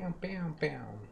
Bam, bam,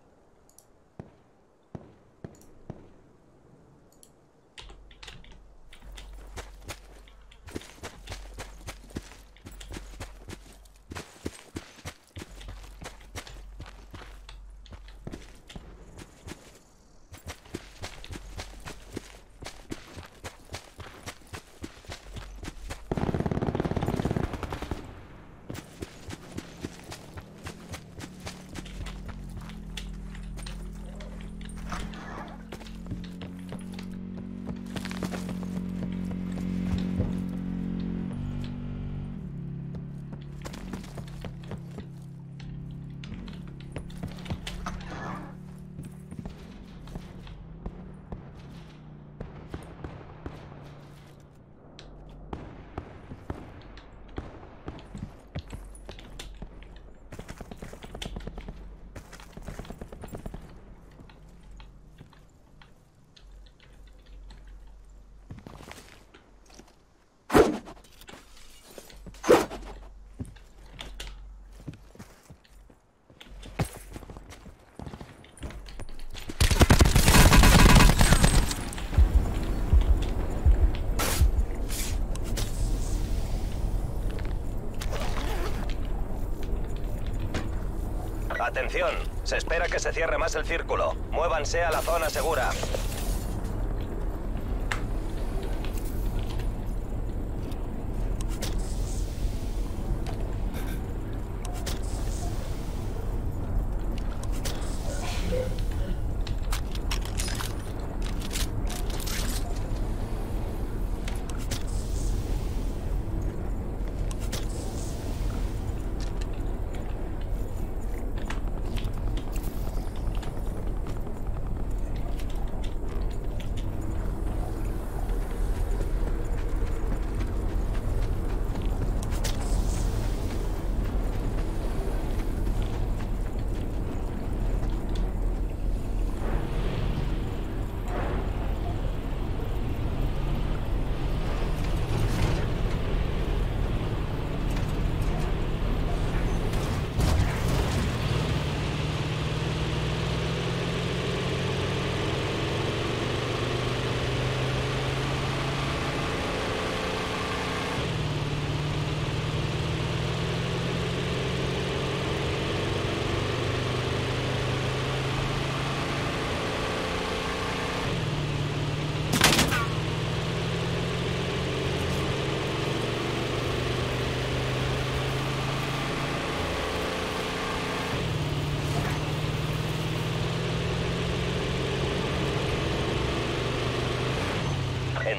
Atención, se espera que se cierre más el círculo. Muévanse a la zona segura.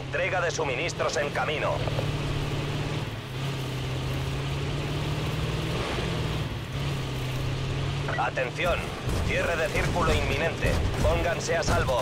Entrega de suministros en camino. Atención, cierre de círculo inminente. Pónganse a salvo.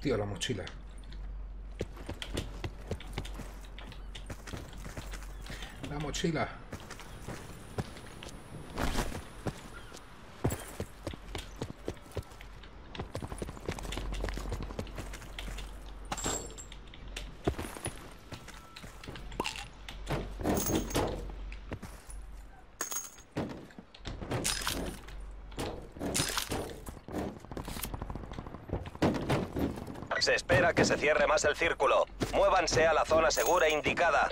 Hostia, la mochila. La mochila. Se espera que se cierre más el círculo. Muévanse a la zona segura indicada.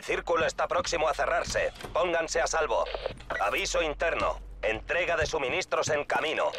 El círculo está próximo a cerrarse. Pónganse a salvo. Aviso interno. Entrega de suministros en camino.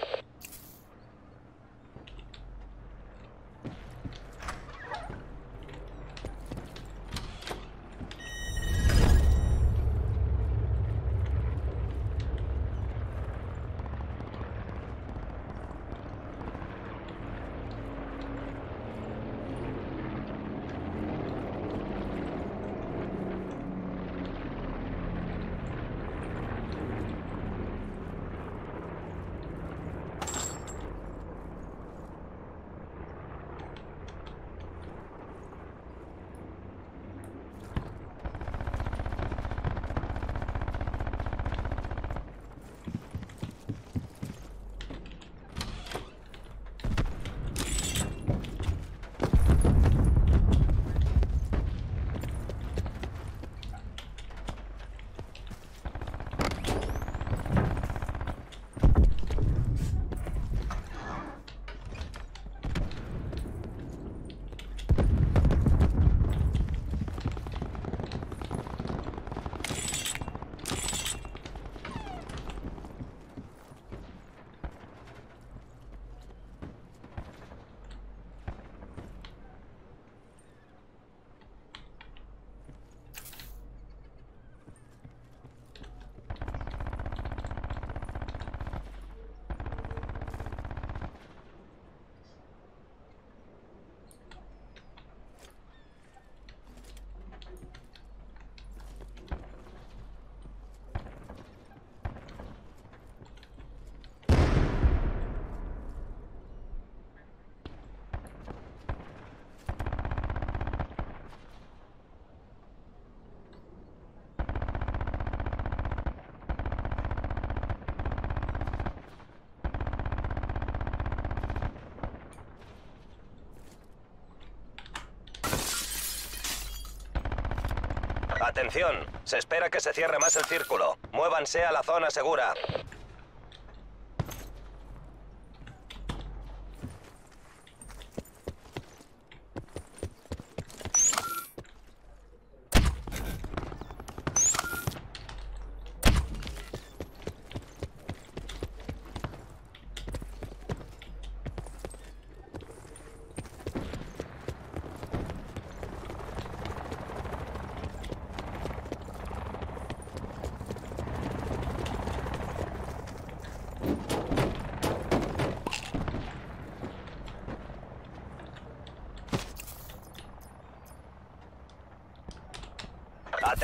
Atención, se espera que se cierre más el círculo. Muévanse a la zona segura.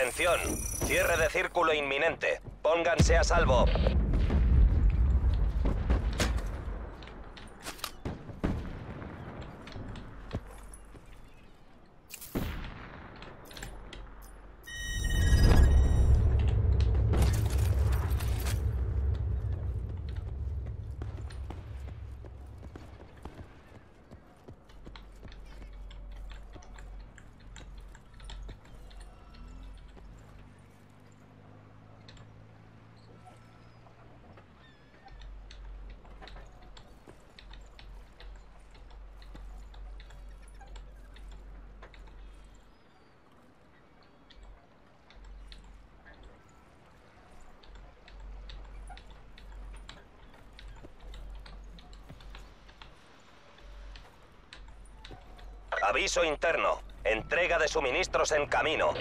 Atención, cierre de círculo inminente. Pónganse a salvo. Aviso interno. Entrega de suministros en camino.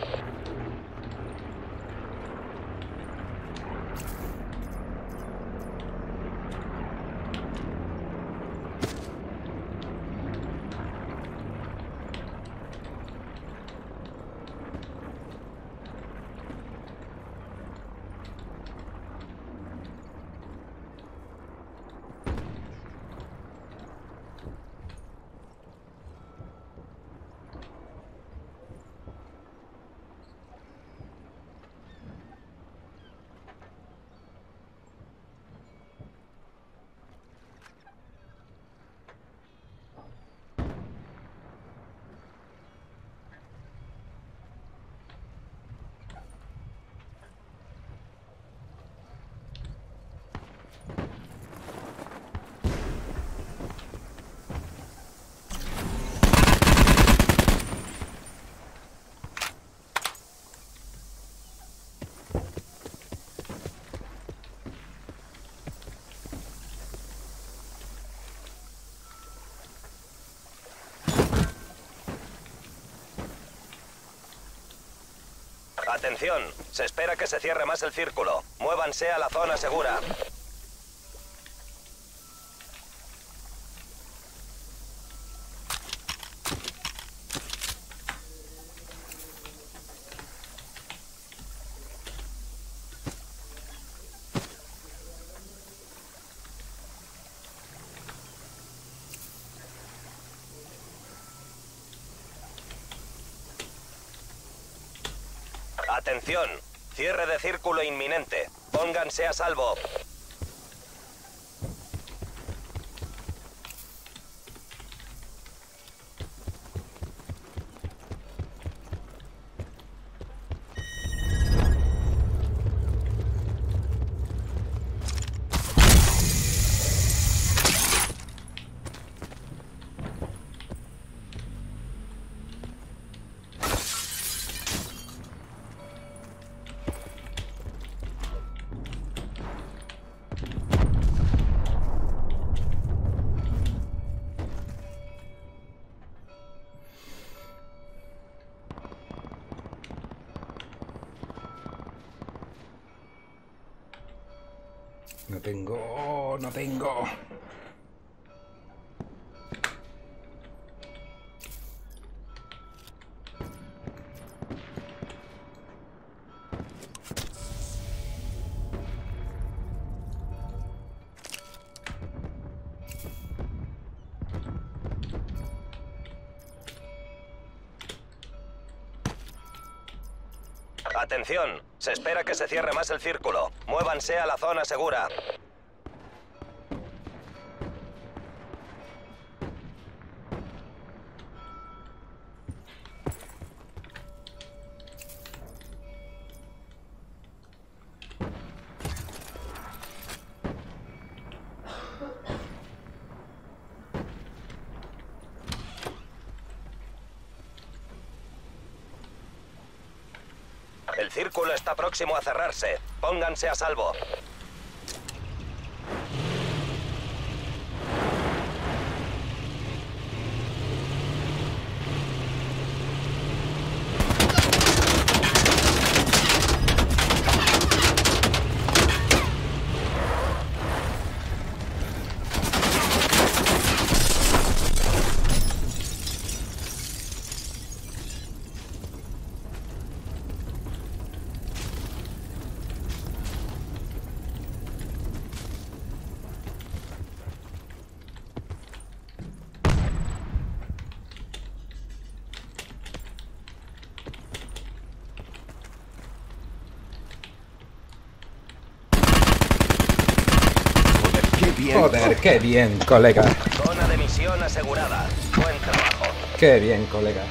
Atención, se espera que se cierre más el círculo. Muévanse a la zona segura. Atención, cierre de círculo inminente. Pónganse a salvo. Tengo, no tengo. Atención, se espera que se cierre más el círculo. Muévanse a la zona segura. El círculo está próximo a cerrarse. Pónganse a salvo. Qué bien. Joder, qué bien, colega. Zona de misión asegurada. Buen trabajo. Qué bien, colega.